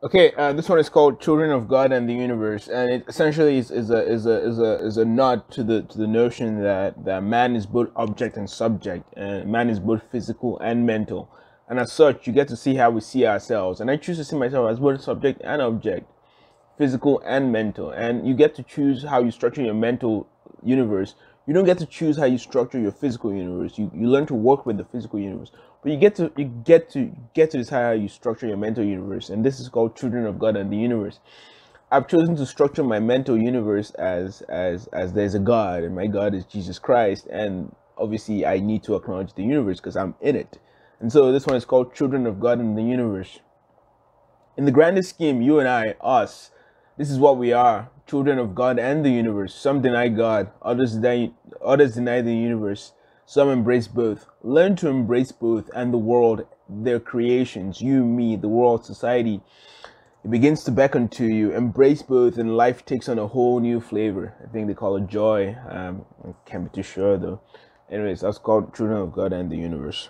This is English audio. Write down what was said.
Okay, uh, this one is called "Children of God and the Universe," and it essentially is, is a is a is a is a nod to the to the notion that that man is both object and subject, and man is both physical and mental, and as such, you get to see how we see ourselves. And I choose to see myself as both subject and object, physical and mental, and you get to choose how you structure your mental universe you don't get to choose how you structure your physical universe. You, you learn to work with the physical universe, but you get to you get to get to decide how you structure your mental universe, and this is called Children of God and the Universe. I've chosen to structure my mental universe as as as there's a God, and my God is Jesus Christ, and obviously I need to acknowledge the universe because I'm in it. And so this one is called Children of God and the Universe. In the grandest scheme, you and I, us, this is what we are children of God and the universe. Some deny God, others deny, others deny the universe. Some embrace both. Learn to embrace both and the world, their creations, you, me, the world, society. It begins to beckon to you. Embrace both, and life takes on a whole new flavor. I think they call it joy. Um, I can't be too sure though. Anyways, that's called Children of God and the Universe.